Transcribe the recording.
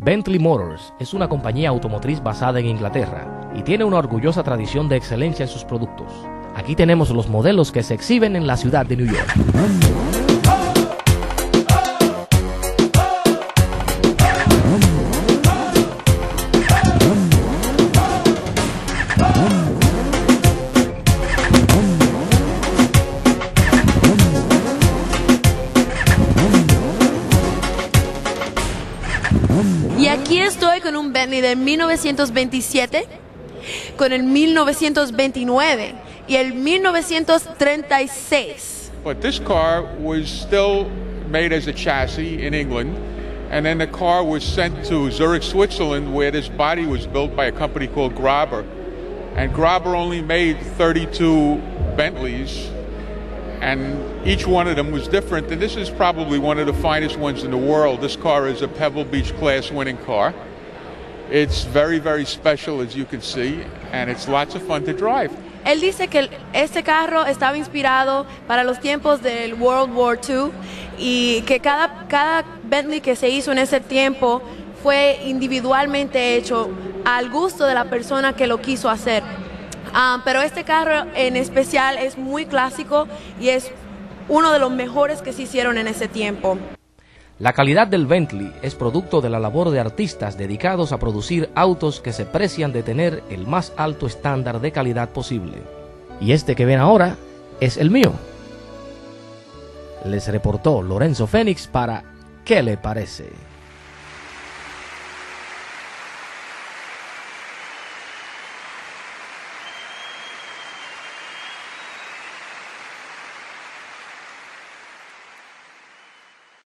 Bentley Motors es una compañía automotriz basada en Inglaterra y tiene una orgullosa tradición de excelencia en sus productos. Aquí tenemos los modelos que se exhiben en la ciudad de New York. Y aquí estoy con un Bentley de 1927, con el 1929 y el 1936. But this car was still made as a chassis in England, and then the car was sent to Zurich, Switzerland, where this body was built by a company called Graber. And Graber only made 32 Bentleys, and each one of them was different. And this is probably one of the finest ones in the world. This car is a Pebble Beach class winning car. It's very, very special, as you can see, and it's lots of fun to drive. Él dice que este carro estaba inspirado para los tiempos del World War II y que cada, cada Bentley que se hizo en ese tiempo fue individualmente hecho al gusto de la persona que lo quiso hacer. Ah, pero este carro en especial es muy clásico y es uno de los mejores que se hicieron en ese tiempo. La calidad del Bentley es producto de la labor de artistas dedicados a producir autos que se precian de tener el más alto estándar de calidad posible. Y este que ven ahora es el mío. Les reportó Lorenzo Fénix para ¿Qué le parece?